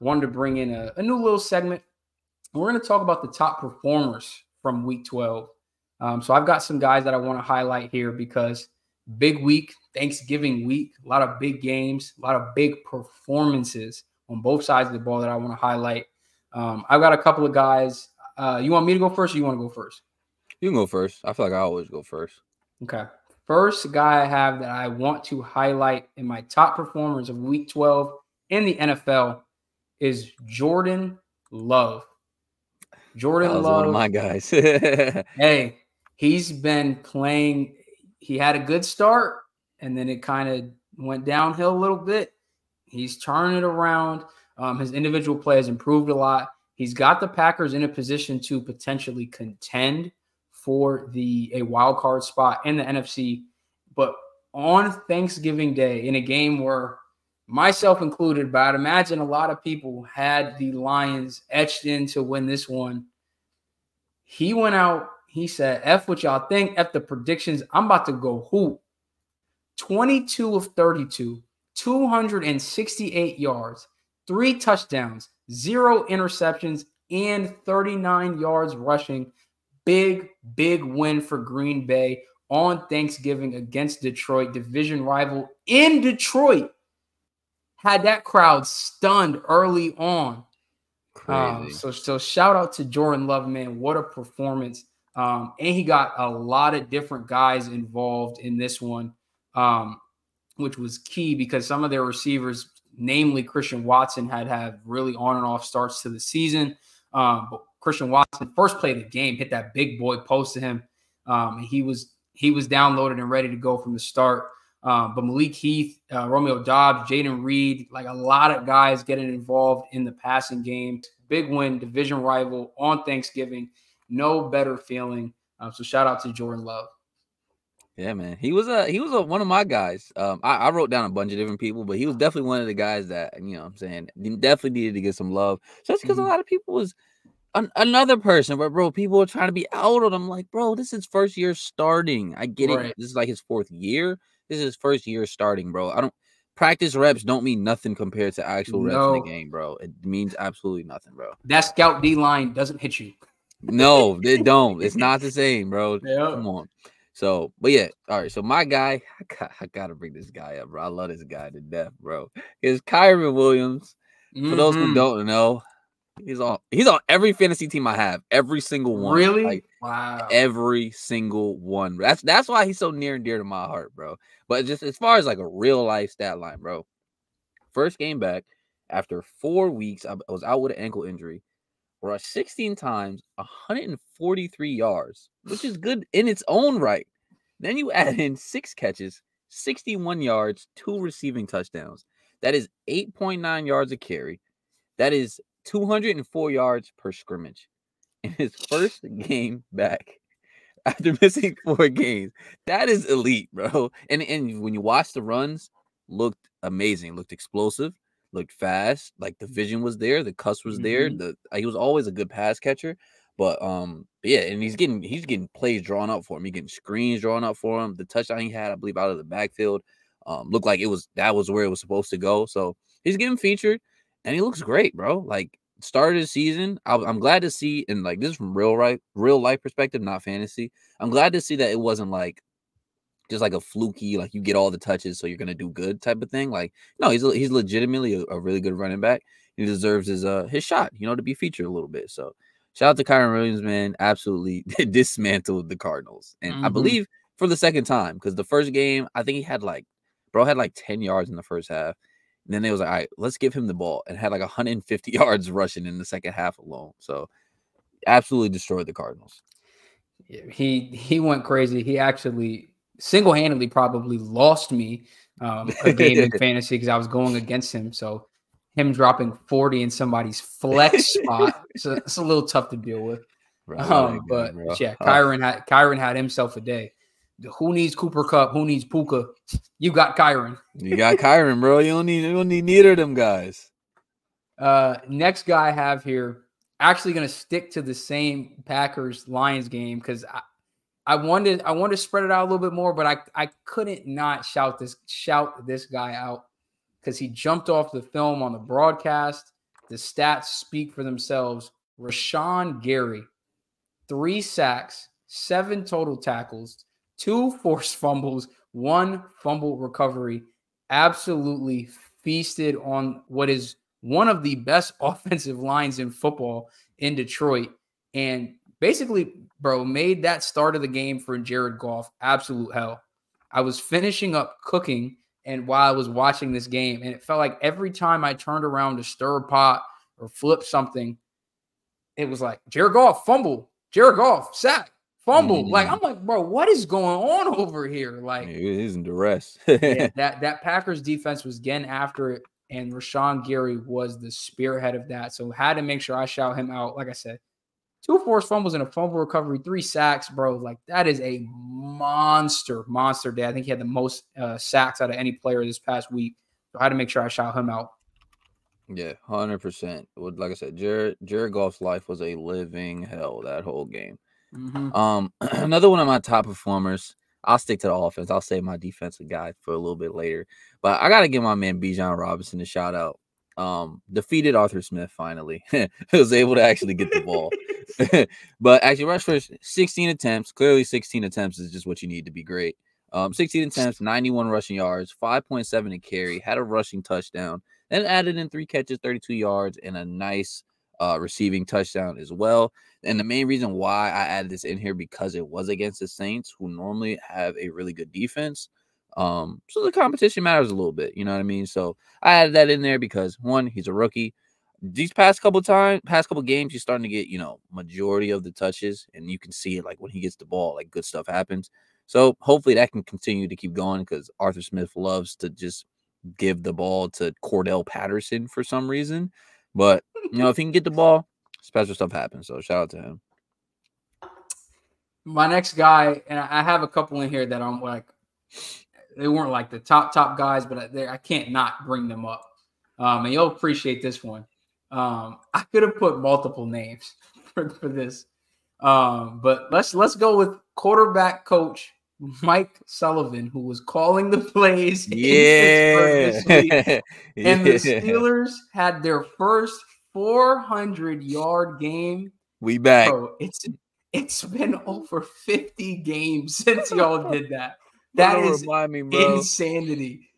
wanted to bring in a, a new little segment. We're going to talk about the top performers from week 12. Um, so I've got some guys that I want to highlight here because big week, Thanksgiving week, a lot of big games, a lot of big performances on both sides of the ball that I want to highlight. Um, I've got a couple of guys. Uh, you want me to go first or you want to go first? You can go first. I feel like I always go first. Okay. First guy I have that I want to highlight in my top performers of week 12 in the NFL is Jordan Love. Jordan Love. one of my guys. hey, he's been playing. He had a good start and then it kind of went downhill a little bit. He's turning it around. Um, his individual play has improved a lot. He's got the Packers in a position to potentially contend for the a wild card spot in the NFC. But on Thanksgiving Day, in a game where myself included, but I'd imagine a lot of people had the Lions etched in to win this one. He went out, he said, F what y'all think, F the predictions. I'm about to go hoop. 22 of 32, 268 yards, three touchdowns, zero interceptions, and 39 yards rushing Big, big win for Green Bay on Thanksgiving against Detroit, division rival in Detroit. Had that crowd stunned early on. Um, so, so shout out to Jordan Love, man. What a performance. Um, and he got a lot of different guys involved in this one, um, which was key because some of their receivers, namely Christian Watson, had had really on and off starts to the season. Um, but Christian Watson, first play of the game, hit that big boy post to him. Um, he was he was downloaded and ready to go from the start. Um, but Malik Heath, uh, Romeo Doubs, Jayden Reed, like a lot of guys getting involved in the passing game. Big win, division rival on Thanksgiving. No better feeling. Um, so shout out to Jordan Love. Yeah, man. He was a he was a, one of my guys. Um, I, I, wrote down a bunch of different people, but he was definitely one of the guys that you know. I'm saying definitely needed to get some love, just because mm-hmm. a lot of people was an, another person, but bro, people are trying to be out on him. Like, bro, this is first year starting. I get right. it. This is like his fourth year. This is his first year starting, bro. I don't practice reps don't mean nothing compared to actual reps no. in the game, bro. It means absolutely nothing, bro. That scout D line doesn't hit you. No, they don't. It's not the same, bro. Come on. So, but yeah, all right. So my guy, I, got, I gotta bring this guy up, bro. I love this guy to death, bro. Is Kyren Williams. For mm-hmm. those who mm-hmm. don't know, He's on. He's on every fantasy team I have. Every single one. Really? Like, wow. Every single one. That's that's why he's so near and dear to my heart, bro. But just as far as like a real life stat line, bro. First game back after four weeks, I was out with an ankle injury. Rushed 16 times, 143 yards, which is good in its own right. Then you add in six catches, 61 yards, two receiving touchdowns. That is 8.9 yards a carry. That is 204 yards per scrimmage in his first game back after missing four games. That is elite, bro. And and when you watch the runs, looked amazing, looked explosive, looked fast. Like the vision was there, the cuss was there. Mm-hmm. The he was always a good pass catcher. But um, yeah, and he's getting he's getting plays drawn up for him. He's getting screens drawn up for him. The touchdown he had, I believe, out of the backfield, um, looked like it was that was where it was supposed to go. So he's getting featured and he looks great, bro. Like started the season, I, am glad to see, and like this is from real right, real life perspective, not fantasy. I'm glad to see that it wasn't like just like a fluky, like you get all the touches, so you're gonna do good type of thing. Like, no, he's he's legitimately a, a really good running back. He deserves his uh his shot, you know, to be featured a little bit. So shout out to Kyren Williams, man. Absolutely dismantled the Cardinals. And mm-hmm. I believe for the second time, because the first game, I think he had like bro had like 10 yards in the first half. And then they was like, all right, let's give him the ball and had like 150 yards rushing in the second half alone. So absolutely destroyed the Cardinals. Yeah, he he went crazy. He actually single handedly probably lost me um, a game in fantasy because I was going against him. So him dropping 40 in somebody's flex spot, so it's a little tough to deal with. Right, um, but yeah, Kyren had Kyren had himself a day. Who needs Cooper Kupp? Who needs Puka? You got Kyren. you got Kyren, bro. You don't need you don't need neither of them guys. Uh, next guy I have here, actually going to stick to the same Packers Lions game because I, I wanted I wanted to spread it out a little bit more, but I I couldn't not shout this shout this guy out because he jumped off the film on the broadcast. the stats speak for themselves. Rashan Gary, three sacks, seven total tackles, two forced fumbles, one fumble recovery. Absolutely feasted on what is one of the best offensive lines in football in Detroit. And basically, bro, made that start of the game for Jared Goff absolute hell. I was finishing up cooking and while I was watching this game, and it felt like every time I turned around to stir a pot or flip something, it was like Jared Goff fumble, Jared Goff sack, fumble. Mm-hmm. Like I'm like, bro, what is going on over here? Like he's in duress. yeah, that that Packers defense was getting after it, and Rashan Gary was the spearhead of that. So had to make sure I shout him out. Like I said, two forced fumbles and a fumble recovery, three sacks, bro. Like that is a monster, monster day. I think he had the most uh, sacks out of any player this past week. So I had to make sure I shout him out. Yeah, hundred percent. Would like I said, Jared Jared Goff's life was a living hell that whole game. Mm-hmm. Um, another one of my top performers. I'll stick to the offense. I'll save my defensive guy for a little bit later. But I gotta give my man Bijan Robinson a shout out. Um, defeated Arthur Smith finally. He was able to actually get the ball. but actually rushed for 16 attempts. Clearly, 16 attempts is just what you need to be great. Um, 16 attempts, 91 rushing yards, 5.7 to carry, had a rushing touchdown, then added in three catches, 32 yards, and a nice uh, receiving touchdown as well. And the main reason why I added this in here because it was against the Saints, who normally have a really good defense. Um, so the competition matters a little bit, you know what I mean? So I added that in there because one, he's a rookie. These past couple times, past couple games, he's starting to get, you know, majority of the touches, and you can see it like when he gets the ball, like good stuff happens. So hopefully that can continue to keep going because Arthur Smith loves to just give the ball to Cordarrelle Patterson for some reason. But you know, if he can get the ball, special stuff happens. So shout out to him. My next guy, and I have a couple in here that I'm like, they weren't like the top top guys, but I, I can't not bring them up. Um, and you'll appreciate this one. Um, I could have put multiple names for, for this, um, but let's let's go with quarterback coach Mike Sullivan, who was calling the plays. Yeah, and the Steelers had their first 400 yard game. We back. Bro, it's it's been over 50 games since y'all did that. That is me, insanity.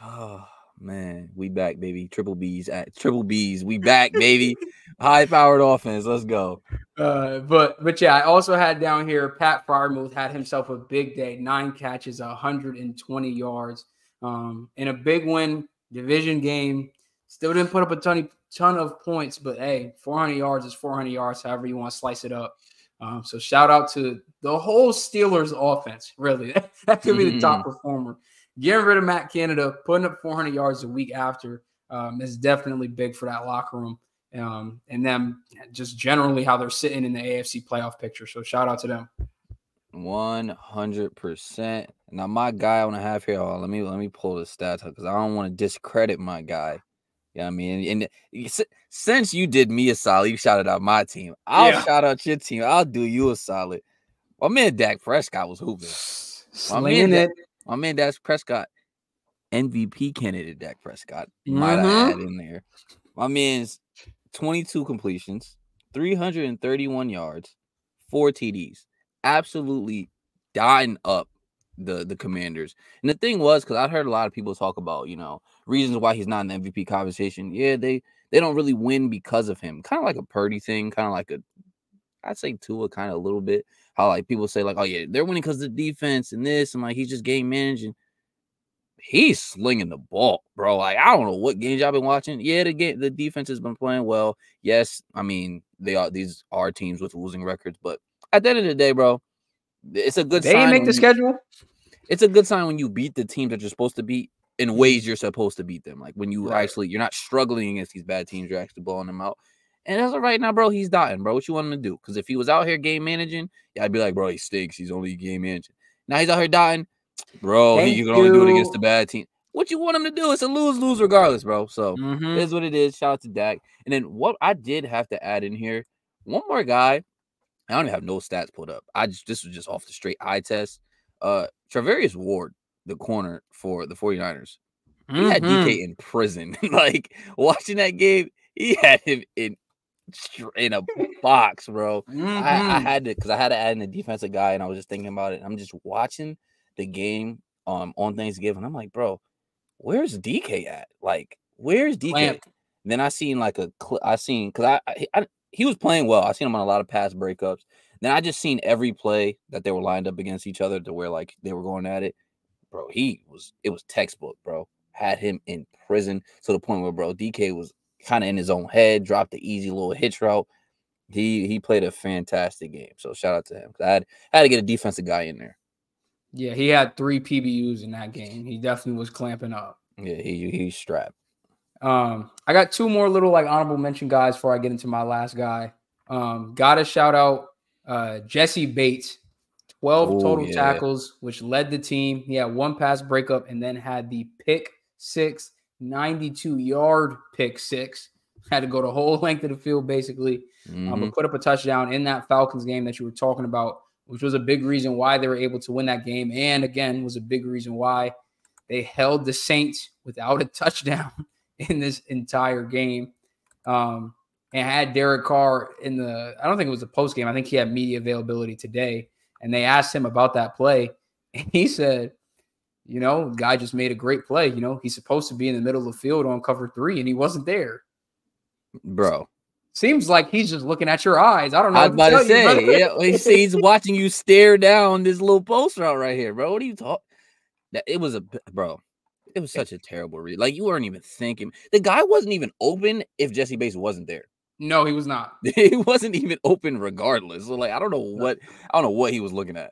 Oh man, we back, baby. Triple B's at triple B's. We back, baby. High powered offense. Let's go. Uh, but but yeah, I also had down here Pat Freiermuth had himself a big day, nine catches, 120 yards. Um, in a big win, division game. Still didn't put up a ton, ton of points, but hey, 400 yards is 400 yards, however you want to slice it up. Um, so shout out to the whole Steelers offense. Really, that could be the top mm-hmm. performer. Getting rid of Matt Canada, putting up 400 yards a week after um, is definitely big for that locker room. Um, and them just generally how they're sitting in the AFC playoff picture. So shout out to them. One hundred percent. Now my guy I want to have here. Oh, let me let me pull the stats up because I don't want to discredit my guy. Yeah, you know I mean, and, and, since you did me a solid, you shouted out my team. I'll yeah. shout out your team. I'll do you a solid. My man Dak Prescott was hooping. My man, it. my man Dak Prescott, MVP candidate Dak Prescott. Mm-hmm. Might I add in there. My man's 22 completions, 331 yards, four TDs. Absolutely dying up the the commanders. And the thing was, because I heard a lot of people talk about, you know, reasons why he's not in the MVP conversation. Yeah, they they don't really win because of him. Kind of like a Purdy thing, kind of like a I'd say Tua kind of a little bit. How like people say, like, oh yeah, they're winning because of the defense and this, and like he's just game managing he's slinging the ball, bro. Like I don't know what games y'all been watching. Yeah, the game, the defense has been playing well. Yes, I mean they are these are teams with losing records, but at the end of the day, bro, it's a good. They didn't make the you, schedule. It's a good sign when you beat the teams that you're supposed to beat in ways you're supposed to beat them. Like when you right. actually you're not struggling against these bad teams, you're actually blowing them out. And as of right now, bro, he's dying, bro. What you want him to do? Because if he was out here game managing, yeah, I'd be like, bro, he stinks. He's only game managing. Now he's out here dying. Bro, he, you can only do it against the bad team. What you want him to do? It's a lose lose regardless, bro. So mm-hmm. it is what it is. Shout out to Dak. And then what I did have to add in here, one more guy. I don't have no stats pulled up. I just this was just off the straight eye test. Uh Charvarius Ward, the corner for the 49ers. He mm-hmm. had DK in prison. like watching that game, he had him in in a box, bro. Mm-hmm. I, I, mm-hmm. had to because I had to add in a defensive guy, and I was just thinking about it. I'm just watching the game um on Thanksgiving. I'm like, bro, where's DK at? Like, where's DK? Then I seen like a cl- I seen because I, I, I he was playing well. I seen him on a lot of pass breakups. Then I just seen every play that they were lined up against each other to where like they were going at it. Bro, he was it was textbook, bro. Had him in prison to the point where bro DK was kind of in his own head, dropped the easy little hitch route. He he played a fantastic game. So shout out to him. I had had to get a defensive guy in there. Yeah, he had three PBUs in that game. He definitely was clamping up. Yeah, he he's strapped. Um, I got two more little like honorable mention guys before I get into my last guy. Um, gotta shout out uh Jessie Bates, 12 Ooh, total yeah. tackles, which led the team. He had one pass breakup and then had the pick six, 92 yard pick six. Had to go the whole length of the field basically, mm-hmm. um, but mm-hmm. put up a touchdown in that Falcons game that you were talking about, which was a big reason why they were able to win that game. And again, was a big reason why they held the Saints without a touchdown in this entire game. Um, and had Derek Carr in the, I don't think it was a post game. I think he had media availability today. And they asked him about that play. And he said, you know, guy just made a great play. You know, he's supposed to be in the middle of the field on cover three, and he wasn't there. Bro. Seems like he's just looking at your eyes. I don't know. I was about to say, you, yeah, he's, he's watching you stare down this little poster out right here, bro. What are you talking? That it was a bro. It was such a terrible read. Like you weren't even thinking. The guy wasn't even open if Jessie Bates wasn't there. No, he was not. he wasn't even open regardless. So like I don't know what I don't know what he was looking at.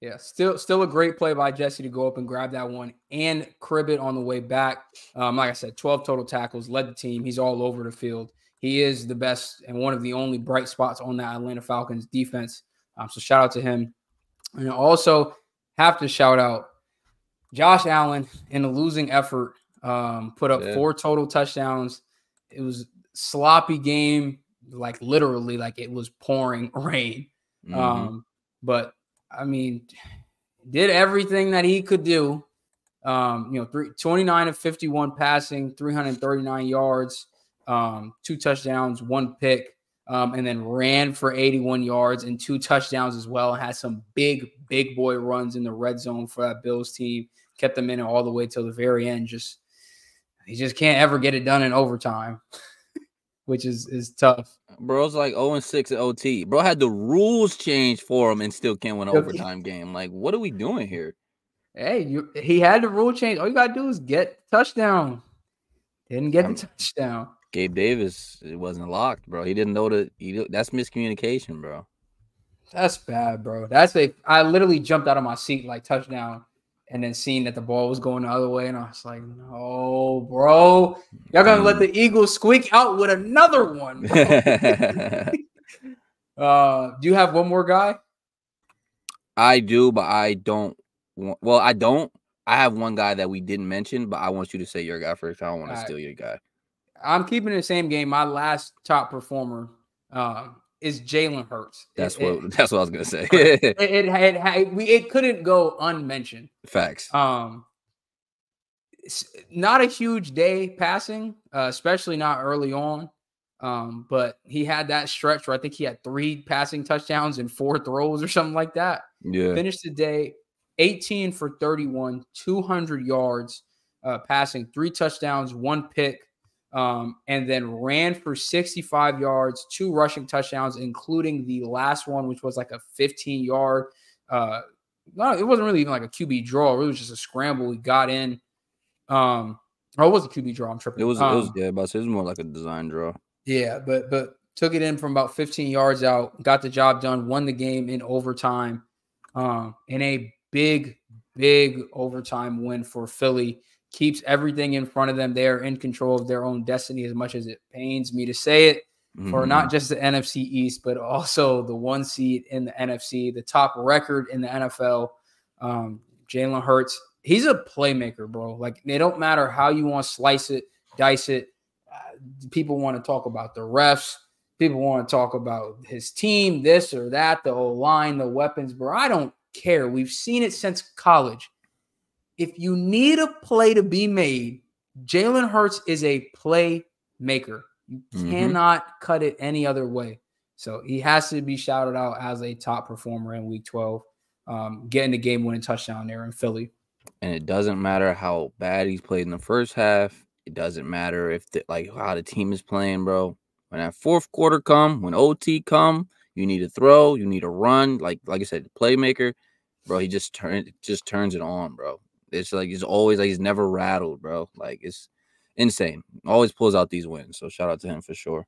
Yeah, still still a great play by Jesse to go up and grab that one and crib it on the way back. Um, like I said, 12 total tackles, led the team. He's all over the field. He is the best and one of the only bright spots on that Atlanta Falcons defense. Um, so shout out to him. And also have to shout out Josh Allen in a losing effort, um, put up yeah. four total touchdowns. It was sloppy game, like literally, like it was pouring rain. Mm-hmm. Um, but I mean, did everything that he could do. Um, you know, three, 29 of 51 passing, 339 yards, um, two touchdowns, one pick, um, and then ran for 81 yards and two touchdowns as well. Had some big, big boy runs in the red zone for that Bills team kept them in it all the way till the very end. Just he just can't ever get it done in overtime, which is is tough. Bro's like 0 and 6 at OT. Bro had the rules changed for him and still can't win an overtime game. Like, what are we doing here? Hey, you, he had the rule change. All you gotta do is get touchdown. Didn't get the touchdown. Gabe Davis, it wasn't locked, bro. He didn't know that. He that's miscommunication, bro. That's bad, bro. That's a. I literally jumped out of my seat like touchdown and then seeing that the ball was going the other way, and I was like, "No, bro, y'all gonna let the Eagles squeak out with another one." uh, do you have one more guy? I do, but I don't. Want, well, I don't. I have one guy that we didn't mention, but I want you to say your guy first. I don't want to steal your guy. I'm keeping the same game. My last top performer um, is Jalen Hurts. That's it, what it, that's what I was gonna say. it, it, it, we it couldn't go unmentioned. Facts. Um, not a huge day passing, uh, especially not early on. Um, but he had that stretch where I think he had three passing touchdowns and four throws or something like that. Yeah. Finished the day 18 for 31, 200 yards uh, passing, three touchdowns, one pick um, and then ran for 65 yards, two rushing touchdowns, including the last one, which was like a 15 yard. Uh, no, it wasn't really even like a QB draw. It was just a scramble. He got in. Um, or it was a QB draw. I'm tripping. It was. Um, it was. Yeah, but it was more like a design draw. Yeah, but but took it in from about 15 yards out, got the job done, won the game in overtime, um, in a big, big overtime win for Philly keeps everything in front of them. They are in control of their own destiny as much as it pains me to say it mm-hmm. for not just the NFC East, but also the one seed in the NFC, the top record in the NFL. Um, Jalen Hurts, he's a playmaker, bro. Like, it don't matter how you want to slice it, dice it. Uh, people want to talk about the refs. People want to talk about his team, this or that, the whole line, the weapons, bro. I don't care. We've seen it since college if you need a play to be made, Jalen Hurts is a playmaker. You Mhm. cannot cut it any other way. So he has to be shouted out as a top performer in week 12, um, getting the game winning touchdown there in Philly. and it doesn't matter how bad he's played in the first half. It doesn't matter if the, like how the team is playing, bro. When that fourth quarter come, when OT come, you need to throw, you need to run. Like like I said, the playmaker, bro. He just turn just turns it on, bro. It's like he's always like he's never rattled, bro. Like it's insane. Always pulls out these wins. So shout out to him for sure.